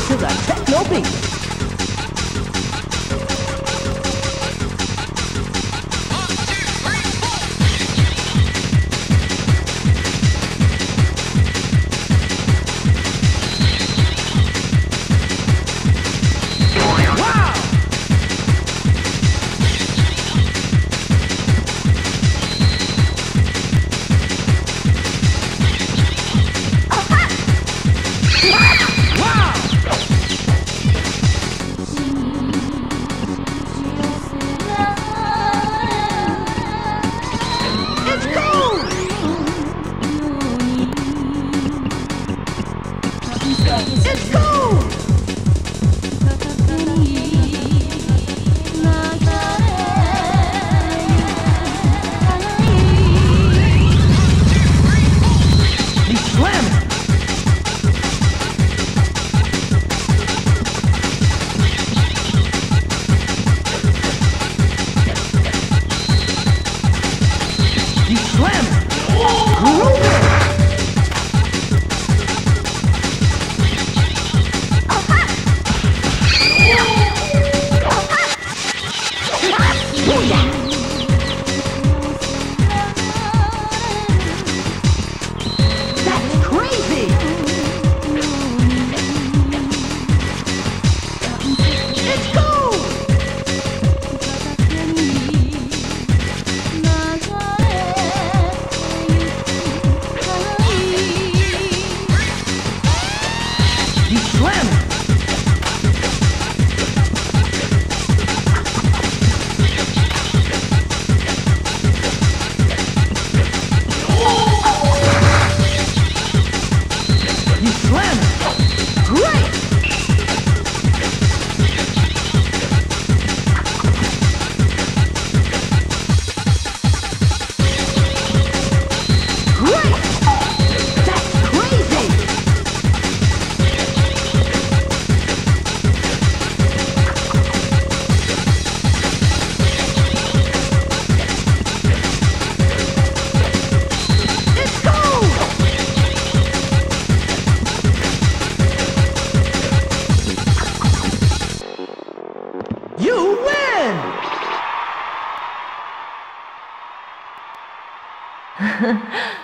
to the techno beat. It's cool! 呵 呵